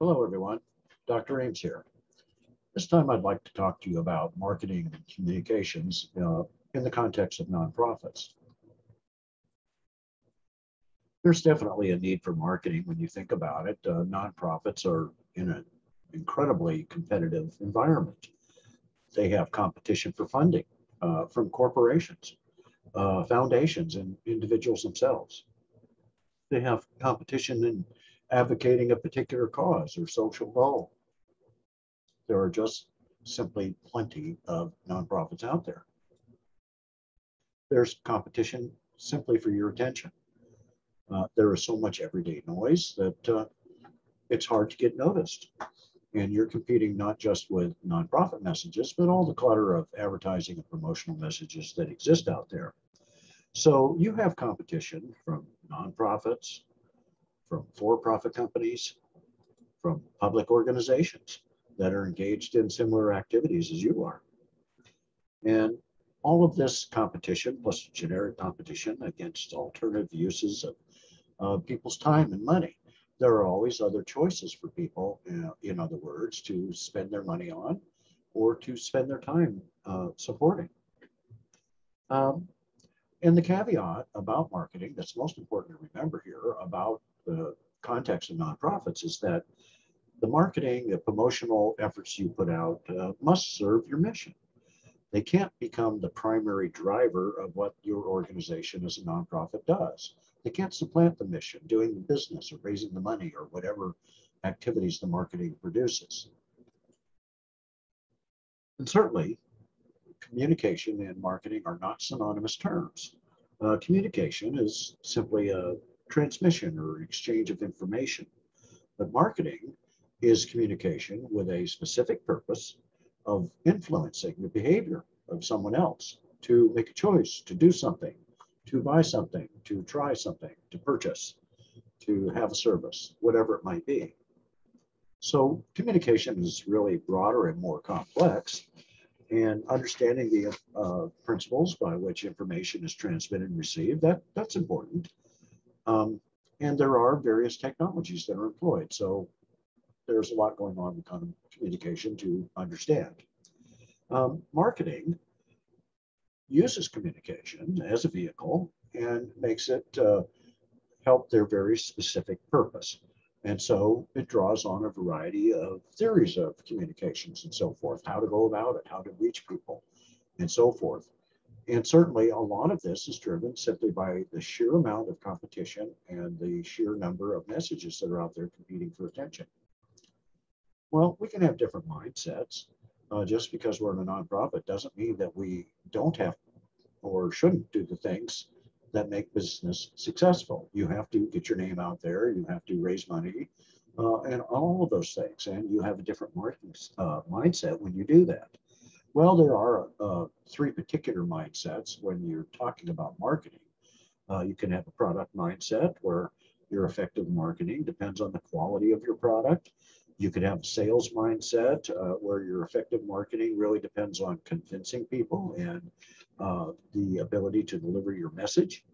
Hello, everyone. Dr. Eames here. This time I'd like to talk to you about marketing and communications uh, in the context of nonprofits. There's definitely a need for marketing when you think about it. Uh, nonprofits are in an incredibly competitive environment. They have competition for funding uh, from corporations, uh, foundations, and individuals themselves. They have competition in advocating a particular cause or social goal. There are just simply plenty of nonprofits out there. There's competition simply for your attention. Uh, there is so much everyday noise that uh, it's hard to get noticed. And you're competing not just with nonprofit messages, but all the clutter of advertising and promotional messages that exist out there. So you have competition from nonprofits, from for-profit companies, from public organizations that are engaged in similar activities as you are. And all of this competition, plus generic competition against alternative uses of uh, people's time and money. There are always other choices for people, uh, in other words, to spend their money on or to spend their time uh, supporting. Um, and the caveat about marketing that's most important to remember here about the context of nonprofits is that the marketing, the promotional efforts you put out uh, must serve your mission. They can't become the primary driver of what your organization as a nonprofit does. They can't supplant the mission, doing the business or raising the money or whatever activities the marketing produces. And certainly, communication and marketing are not synonymous terms. Uh, communication is simply a transmission or exchange of information. But marketing is communication with a specific purpose of influencing the behavior of someone else to make a choice, to do something, to buy something, to try something, to purchase, to have a service, whatever it might be. So communication is really broader and more complex and understanding the uh, principles by which information is transmitted and received, that, that's important. Um, and there are various technologies that are employed. So there's a lot going on in communication to understand. Um, marketing uses communication as a vehicle and makes it uh, help their very specific purpose. And so it draws on a variety of theories of communications and so forth, how to go about it, how to reach people, and so forth. And certainly a lot of this is driven simply by the sheer amount of competition and the sheer number of messages that are out there competing for attention. Well, we can have different mindsets. Uh, just because we're in a nonprofit doesn't mean that we don't have or shouldn't do the things that make business successful. You have to get your name out there, you have to raise money, uh, and all of those things. And you have a different marketing uh, mindset when you do that. Well, there are uh, three particular mindsets when you're talking about marketing. Uh, you can have a product mindset where your effective marketing depends on the quality of your product. You could have a sales mindset uh, where your effective marketing really depends on convincing people and uh, the ability to deliver your message.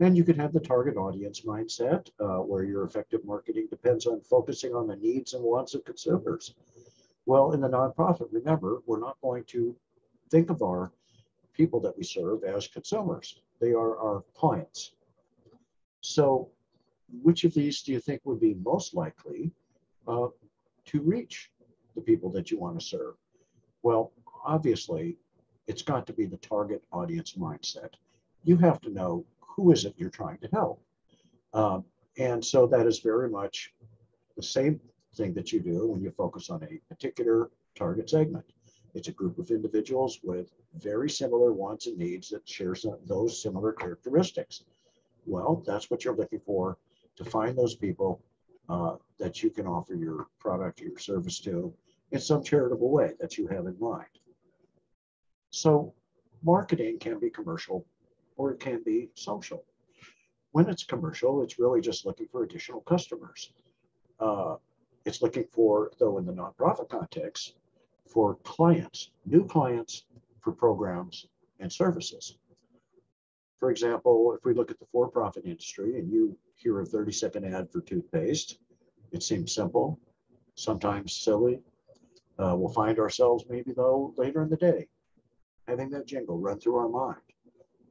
And you could have the target audience mindset uh, where your effective marketing depends on focusing on the needs and wants of consumers. Well, in the nonprofit, remember, we're not going to think of our people that we serve as consumers. They are our clients. So which of these do you think would be most likely uh, to reach the people that you want to serve? Well, obviously, it's got to be the target audience mindset. You have to know who is it you're trying to help. Um, and so that is very much the same thing that you do when you focus on a particular target segment. It's a group of individuals with very similar wants and needs that share some, those similar characteristics. Well, that's what you're looking for to find those people uh, that you can offer your product or your service to in some charitable way that you have in mind. So marketing can be commercial or it can be social. When it's commercial, it's really just looking for additional customers. Uh, it's looking for, though in the nonprofit context, for clients, new clients for programs and services. For example, if we look at the for-profit industry and you hear a 30 second ad for toothpaste, it seems simple. sometimes silly. Uh, we'll find ourselves maybe though later in the day having that jingle run through our mind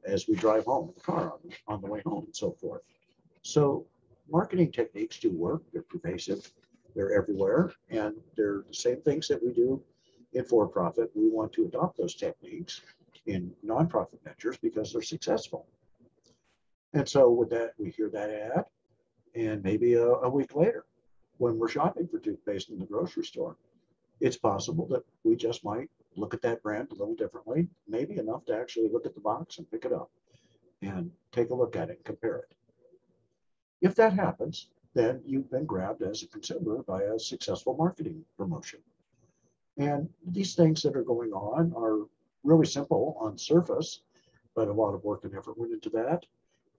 as we drive home in the car on, on the way home and so forth. So marketing techniques do work. They're pervasive. They're everywhere. And they're the same things that we do in for-profit. We want to adopt those techniques in nonprofit ventures because they're successful. And so with that, we hear that ad and maybe a, a week later, when we're shopping for toothpaste in the grocery store, it's possible that we just might look at that brand a little differently, maybe enough to actually look at the box and pick it up and take a look at it and compare it. If that happens, then you've been grabbed as a consumer by a successful marketing promotion. And these things that are going on are really simple on surface, but a lot of work and effort went into that.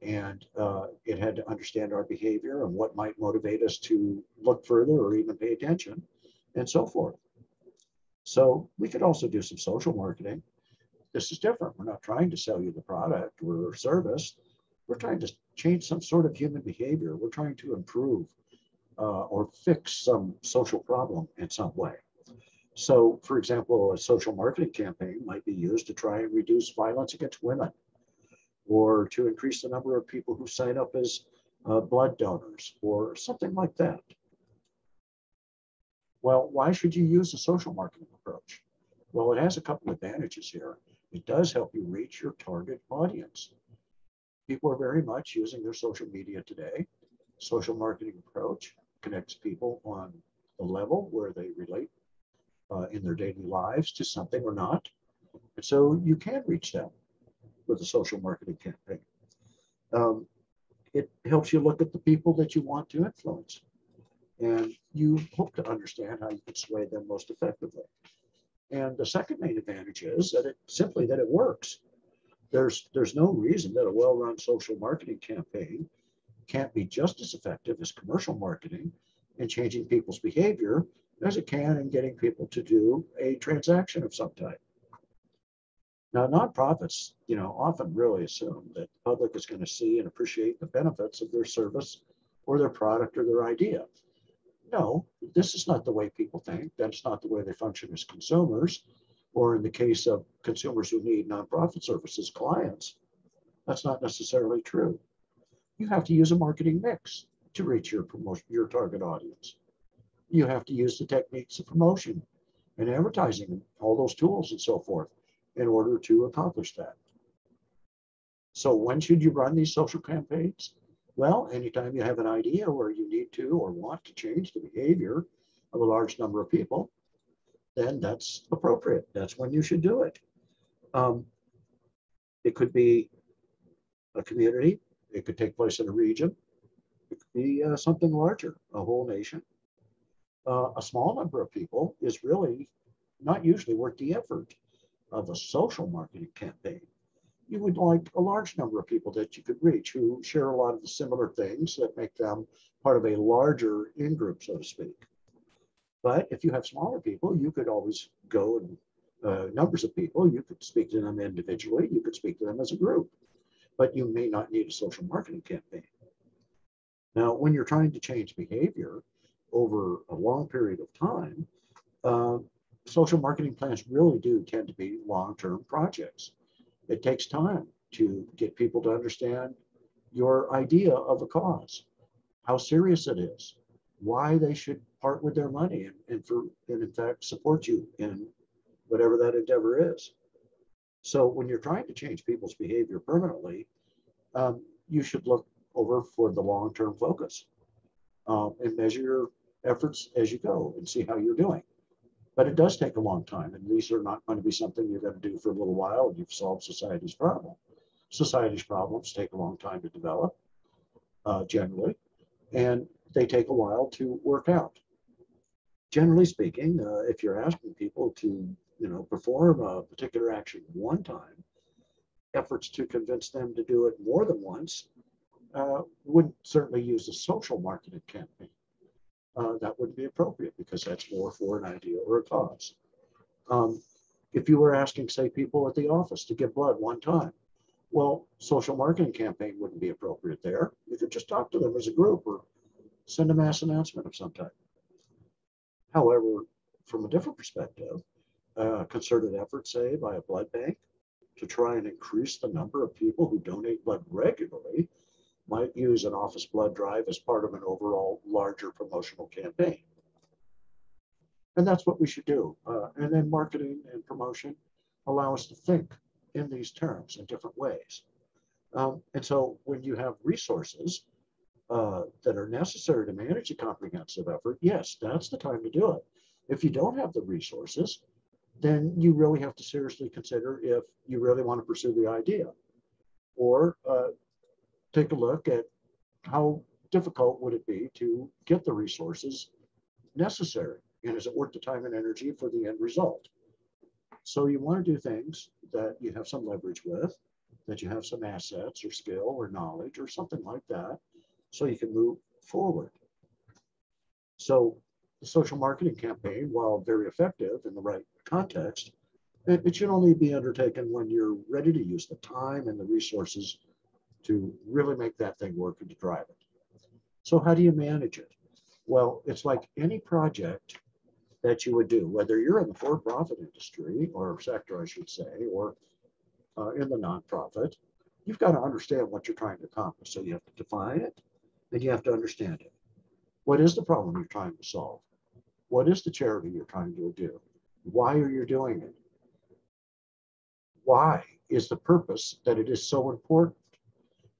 And uh, it had to understand our behavior and what might motivate us to look further or even pay attention and so forth. So we could also do some social marketing. This is different. We're not trying to sell you the product or service. We're trying to change some sort of human behavior. We're trying to improve uh, or fix some social problem in some way. So, for example, a social marketing campaign might be used to try and reduce violence against women or to increase the number of people who sign up as uh, blood donors or something like that. Well, why should you use a social marketing approach? Well, it has a couple of advantages here. It does help you reach your target audience. People are very much using their social media today. Social marketing approach connects people on the level where they relate uh, in their daily lives to something or not. And so you can reach them with a social marketing campaign. Um, it helps you look at the people that you want to influence and you hope to understand how you can sway them most effectively. And the second main advantage is that it simply that it works. There's there's no reason that a well-run social marketing campaign can't be just as effective as commercial marketing in changing people's behavior as it can in getting people to do a transaction of some type. Now, nonprofits, you know, often really assume that the public is going to see and appreciate the benefits of their service or their product or their idea. No, this is not the way people think. That's not the way they function as consumers, or in the case of consumers who need nonprofit services, clients. That's not necessarily true. You have to use a marketing mix to reach your promotion, your target audience. You have to use the techniques of promotion and advertising, all those tools and so forth, in order to accomplish that. So when should you run these social campaigns? Well, anytime you have an idea where you need to or want to change the behavior of a large number of people, then that's appropriate. That's when you should do it. Um, it could be a community. It could take place in a region. It could be uh, something larger, a whole nation. Uh, a small number of people is really not usually worth the effort of a social marketing campaign you would like a large number of people that you could reach who share a lot of the similar things that make them part of a larger in group, so to speak. But if you have smaller people, you could always go and uh, numbers of people, you could speak to them individually, you could speak to them as a group, but you may not need a social marketing campaign. Now, when you're trying to change behavior over a long period of time, uh, social marketing plans really do tend to be long-term projects. It takes time to get people to understand your idea of a cause, how serious it is, why they should part with their money and, and for and in fact support you in whatever that endeavor is. So when you're trying to change people's behavior permanently, um, you should look over for the long-term focus um, and measure your efforts as you go and see how you're doing. But it does take a long time, and these are not going to be something you're going to do for a little while and you've solved society's problem. Society's problems take a long time to develop, uh, generally, and they take a while to work out. Generally speaking, uh, if you're asking people to, you know, perform a particular action one time, efforts to convince them to do it more than once uh, would certainly use a social marketing campaign uh, that wouldn't be appropriate because that's more for an idea or a cause. Um, if you were asking, say, people at the office to give blood one time, well, social marketing campaign wouldn't be appropriate there. You could just talk to them as a group or send a mass announcement of some type. However, from a different perspective, a concerted effort, say, by a blood bank to try and increase the number of people who donate blood regularly might use an office blood drive as part of an overall larger promotional campaign. And that's what we should do. Uh, and then marketing and promotion allow us to think in these terms in different ways. Um, and so when you have resources uh, that are necessary to manage a comprehensive effort, yes, that's the time to do it. If you don't have the resources, then you really have to seriously consider if you really want to pursue the idea. Or uh, take a look at how difficult would it be to get the resources necessary and is it worth the time and energy for the end result so you want to do things that you have some leverage with that you have some assets or skill or knowledge or something like that so you can move forward so the social marketing campaign while very effective in the right context it, it should only be undertaken when you're ready to use the time and the resources to really make that thing work and to drive it. So how do you manage it? Well, it's like any project that you would do, whether you're in the for-profit industry or sector, I should say, or uh, in the nonprofit, you've got to understand what you're trying to accomplish. So you have to define it and you have to understand it. What is the problem you're trying to solve? What is the charity you're trying to do? Why are you doing it? Why is the purpose that it is so important?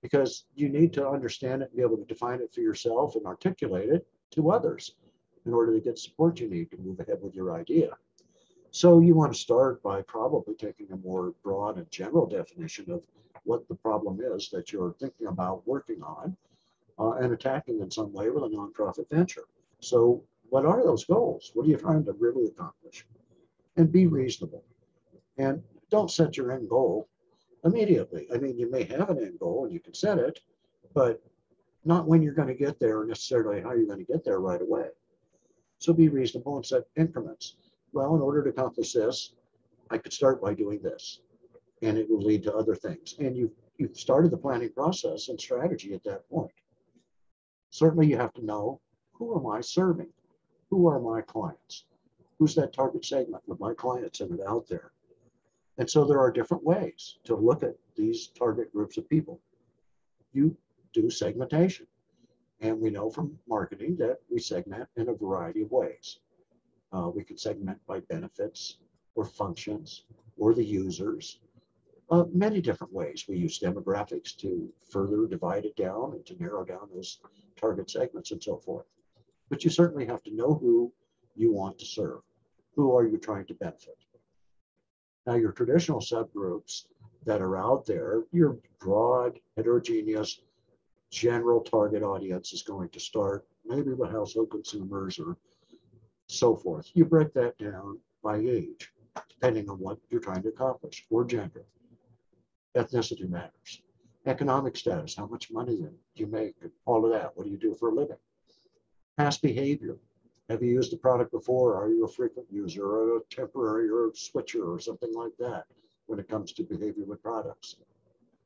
because you need to understand it and be able to define it for yourself and articulate it to others in order to get support you need to move ahead with your idea. So you want to start by probably taking a more broad and general definition of what the problem is that you're thinking about working on uh, and attacking in some way with a nonprofit venture. So what are those goals? What are you trying to really accomplish? And be reasonable. And don't set your end goal immediately. I mean, you may have an end goal and you can set it, but not when you're going to get there necessarily how you're going to get there right away. So be reasonable and set increments. Well, in order to accomplish this, I could start by doing this, and it will lead to other things. And you you've started the planning process and strategy at that point. Certainly, you have to know who am I serving? Who are my clients? Who's that target segment with my clients in it out there? And so there are different ways to look at these target groups of people. You do segmentation. And we know from marketing that we segment in a variety of ways. Uh, we can segment by benefits or functions or the users. Uh, many different ways. We use demographics to further divide it down and to narrow down those target segments and so forth. But you certainly have to know who you want to serve. Who are you trying to benefit? Now, your traditional subgroups that are out there, your broad, heterogeneous, general target audience is going to start maybe with household consumers or so forth. You break that down by age, depending on what you're trying to accomplish, or gender. Ethnicity matters. Economic status, how much money do you make, all of that. What do you do for a living? Past behavior, have you used the product before? Are you a frequent user or a temporary or a switcher or something like that when it comes to behavior with products?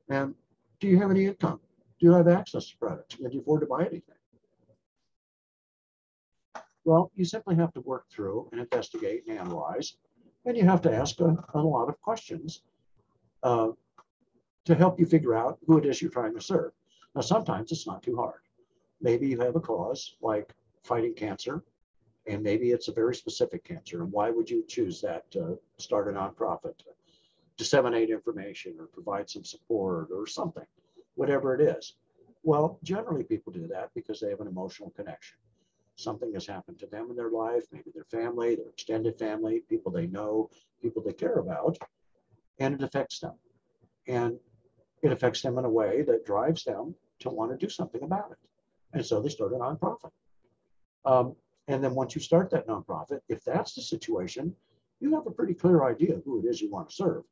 And do you have any income? Do you have access to products? Can you afford to buy anything? Well, you simply have to work through and investigate and analyze, and you have to ask a, a lot of questions uh, to help you figure out who it is you're trying to serve. Now, sometimes it's not too hard. Maybe you have a cause like fighting cancer and maybe it's a very specific cancer. And why would you choose that to start a nonprofit to disseminate information or provide some support or something, whatever it is? Well, generally people do that because they have an emotional connection. Something has happened to them in their life, maybe their family, their extended family, people they know, people they care about, and it affects them. And it affects them in a way that drives them to want to do something about it. And so they start a nonprofit. Um, and then once you start that nonprofit, if that's the situation, you have a pretty clear idea who it is you want to serve.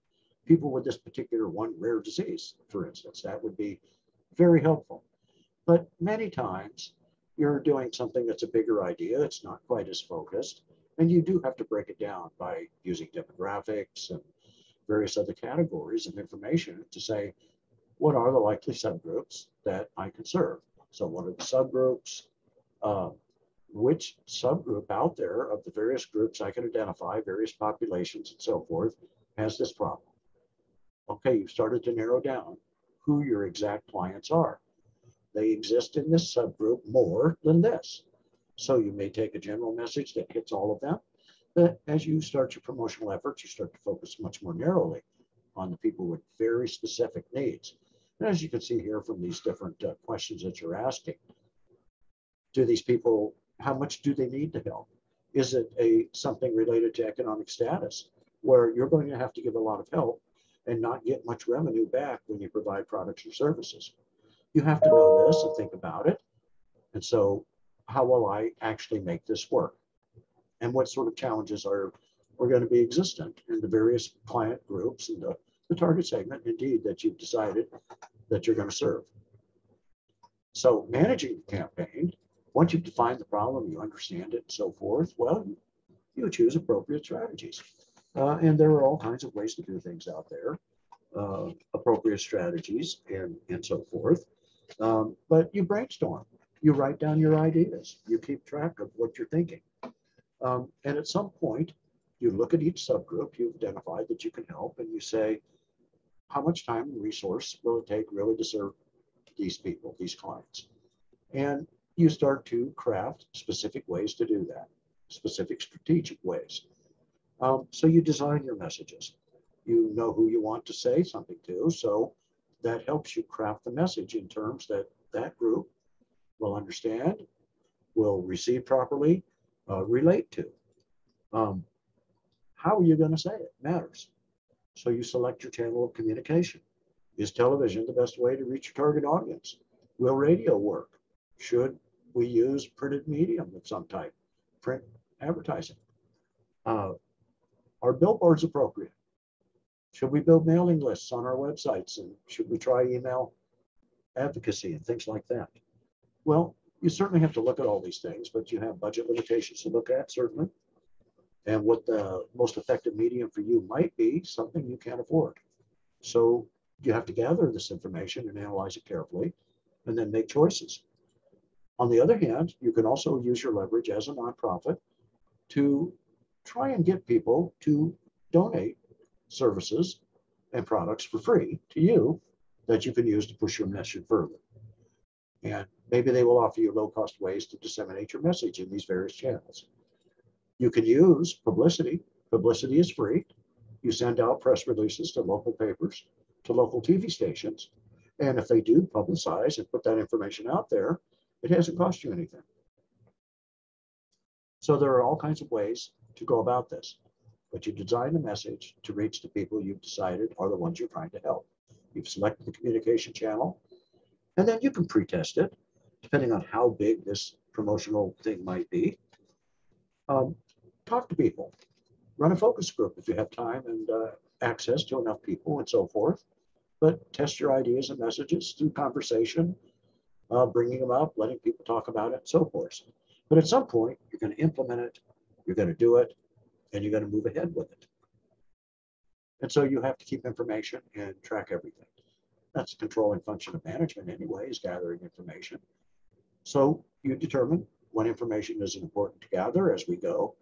People with this particular one rare disease, for instance, that would be very helpful. But many times you're doing something that's a bigger idea, it's not quite as focused, and you do have to break it down by using demographics and various other categories of information to say, what are the likely subgroups that I can serve? So what are the subgroups? Uh, which subgroup out there of the various groups I can identify, various populations and so forth, has this problem. Okay, you've started to narrow down who your exact clients are. They exist in this subgroup more than this. So you may take a general message that hits all of them, but as you start your promotional efforts, you start to focus much more narrowly on the people with very specific needs. As you can see here from these different uh, questions that you're asking, do these people, how much do they need to help? Is it a something related to economic status where you're going to have to give a lot of help and not get much revenue back when you provide products or services? You have to know this and think about it. And so how will I actually make this work? And what sort of challenges are, are going to be existent in the various client groups and the, the target segment, indeed, that you've decided that you're going to serve. So managing the campaign, once you've defined the problem, you understand it and so forth, well, you choose appropriate strategies. Uh, and there are all kinds of ways to do things out there, uh, appropriate strategies and, and so forth. Um, but you brainstorm, you write down your ideas, you keep track of what you're thinking. Um, and at some point, you look at each subgroup you've identified that you can help, and you say, how much time and resource will it take really to serve these people, these clients? And you start to craft specific ways to do that, specific strategic ways. Um, so you design your messages. You know who you want to say something to, so that helps you craft the message in terms that that group will understand, will receive properly, uh, relate to. Um, how are you going to say it matters. So you select your channel of communication. Is television the best way to reach your target audience? Will radio work? Should we use printed medium of some type, print advertising? Uh, are billboards appropriate? Should we build mailing lists on our websites and should we try email advocacy and things like that? Well, you certainly have to look at all these things, but you have budget limitations to look at, certainly. And what the most effective medium for you might be something you can't afford. So you have to gather this information and analyze it carefully and then make choices. On the other hand, you can also use your leverage as a nonprofit to try and get people to donate services and products for free to you that you can use to push your message further. And maybe they will offer you low cost ways to disseminate your message in these various channels. You can use publicity. Publicity is free. You send out press releases to local papers, to local TV stations. And if they do publicize and put that information out there, it hasn't cost you anything. So there are all kinds of ways to go about this but you design the message to reach the people you've decided are the ones you're trying to help. You've selected the communication channel, and then you can pre-test it, depending on how big this promotional thing might be. Um, talk to people, run a focus group if you have time and uh, access to enough people and so forth. But test your ideas and messages through conversation, uh, bringing them up, letting people talk about it, and so forth. But at some point, you're going to implement it, you're going to do it, and you're going to move ahead with it. And so you have to keep information and track everything. That's a controlling function of management anyway, is gathering information. So you determine what information is important to gather as we go.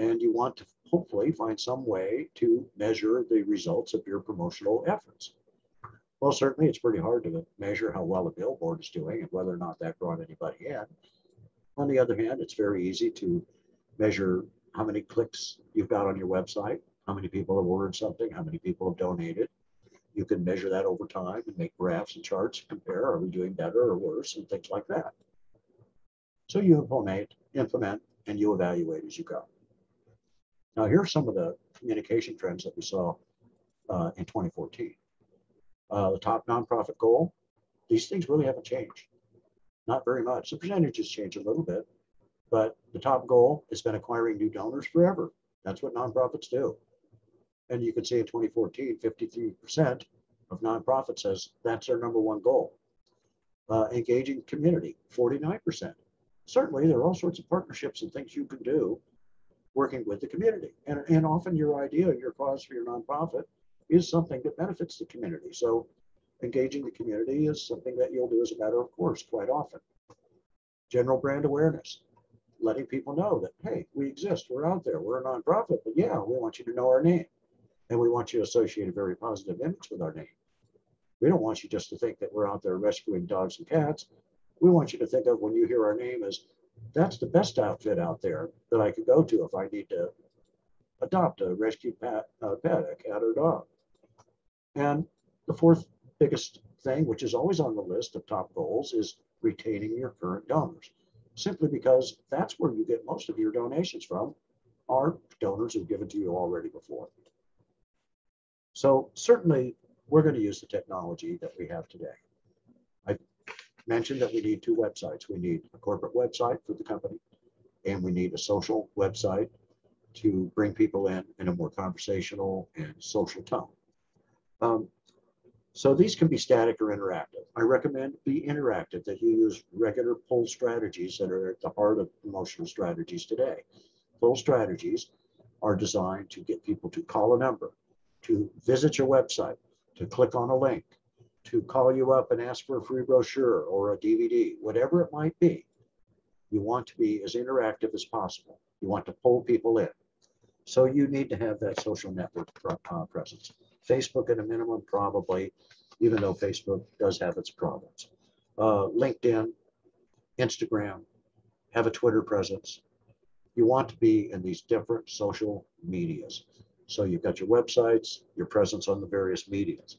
And you want to hopefully find some way to measure the results of your promotional efforts. Well, certainly it's pretty hard to measure how well a billboard is doing and whether or not that brought anybody in. On the other hand, it's very easy to measure how many clicks you've got on your website, how many people have ordered something, how many people have donated. You can measure that over time and make graphs and charts, and compare, are we doing better or worse, and things like that. So you implement, implement, and you evaluate as you go. Now, here are some of the communication trends that we saw uh, in 2014. Uh, the top nonprofit goal, these things really haven't changed. Not very much. The percentages change a little bit, but the top goal has been acquiring new donors forever. That's what nonprofits do. And you can see in 2014, 53% of nonprofits says that's their number one goal. Uh, engaging community, 49%. Certainly, there are all sorts of partnerships and things you can do working with the community. And, and often your idea, your cause for your nonprofit is something that benefits the community. So engaging the community is something that you'll do as a matter of course quite often. General brand awareness, letting people know that, hey, we exist, we're out there, we're a nonprofit, but yeah, we want you to know our name. And we want you to associate a very positive image with our name. We don't want you just to think that we're out there rescuing dogs and cats. We want you to think of when you hear our name as that's the best outfit out there that I could go to if I need to adopt a rescue pet, uh, pet a cat or dog. And the fourth biggest thing, which is always on the list of top goals, is retaining your current donors. Simply because that's where you get most of your donations from, are donors who've given to you already before. So certainly we're going to use the technology that we have today. Mentioned that we need two websites. We need a corporate website for the company, and we need a social website to bring people in in a more conversational and social tone. Um, so these can be static or interactive. I recommend be interactive, that you use regular pull strategies that are at the heart of promotional strategies today. Pull strategies are designed to get people to call a number, to visit your website, to click on a link, to call you up and ask for a free brochure or a DVD, whatever it might be. You want to be as interactive as possible. You want to pull people in. So you need to have that social network uh, presence. Facebook at a minimum, probably, even though Facebook does have its problems. Uh, LinkedIn, Instagram, have a Twitter presence. You want to be in these different social medias. So you've got your websites, your presence on the various medias.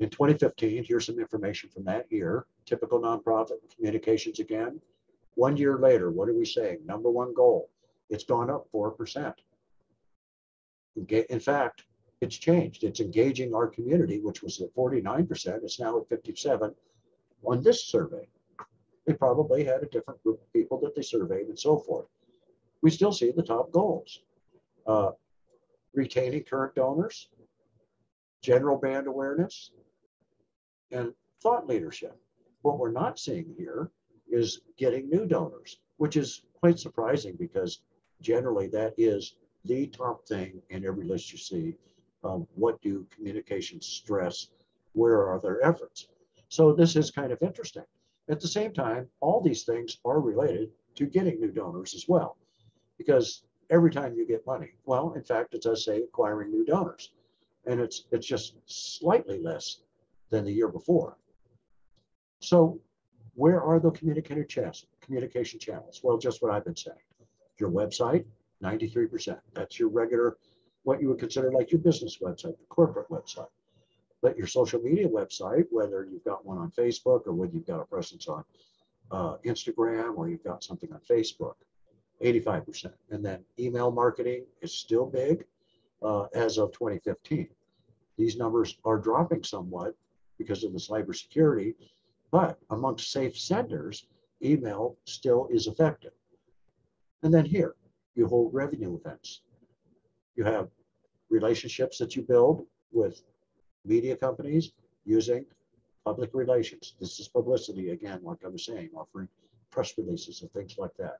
In 2015, here's some information from that year. Typical nonprofit communications again. One year later, what are we saying? Number one goal, it's gone up 4%. In fact, it's changed. It's engaging our community, which was at 49%. It's now at 57 on this survey. They probably had a different group of people that they surveyed and so forth. We still see the top goals uh, retaining current donors, general brand awareness, and thought leadership. What we're not seeing here is getting new donors, which is quite surprising because generally that is the top thing in every list you see. Um, what do communications stress? Where are their efforts? So this is kind of interesting. At the same time, all these things are related to getting new donors as well, because every time you get money. Well, in fact, it does say acquiring new donors, and it's it's just slightly less than the year before. So, where are the communicator channels, communication channels? Well, just what I've been saying. Your website, 93%. That's your regular, what you would consider like your business website, the corporate website. But your social media website, whether you've got one on Facebook or whether you've got a presence on uh, Instagram or you've got something on Facebook, 85%. And then email marketing is still big uh, as of 2015. These numbers are dropping somewhat because of the cybersecurity, but amongst safe senders, email still is effective. And then here, you hold revenue events. You have relationships that you build with media companies using public relations. This is publicity, again, like I was saying, offering press releases and things like that.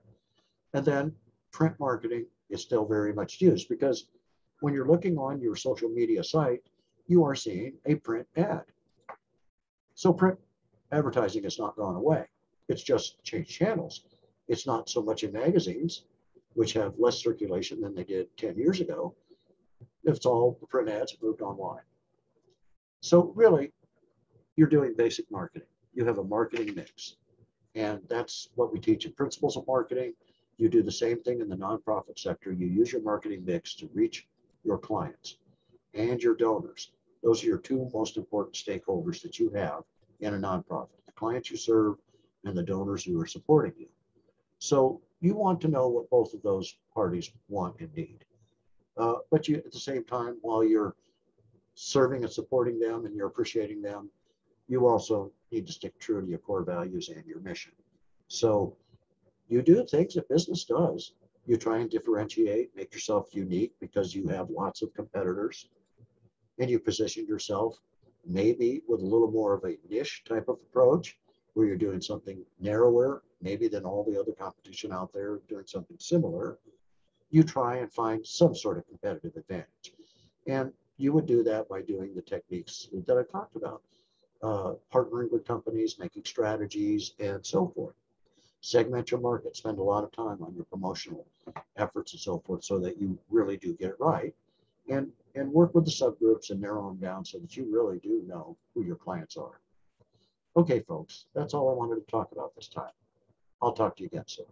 And then print marketing is still very much used because when you're looking on your social media site, you are seeing a print ad. So print advertising has not gone away. It's just changed channels. It's not so much in magazines, which have less circulation than they did 10 years ago. It's all print ads moved online. So really, you're doing basic marketing. You have a marketing mix. And that's what we teach in principles of marketing. You do the same thing in the nonprofit sector. You use your marketing mix to reach your clients and your donors. Those are your two most important stakeholders that you have in a nonprofit the clients you serve and the donors who are supporting you. So you want to know what both of those parties want and need. Uh, but you, at the same time, while you're serving and supporting them and you're appreciating them, you also need to stick true to your core values and your mission. So you do things that business does. You try and differentiate, make yourself unique because you have lots of competitors, and you position yourself maybe with a little more of a niche type of approach where you're doing something narrower, maybe than all the other competition out there doing something similar. You try and find some sort of competitive advantage. And you would do that by doing the techniques that I talked about, uh, partnering with companies, making strategies, and so forth. segment your market, spend a lot of time on your promotional efforts and so forth so that you really do get it right. And, and work with the subgroups and narrow them down so that you really do know who your clients are. Okay, folks, that's all I wanted to talk about this time. I'll talk to you again soon.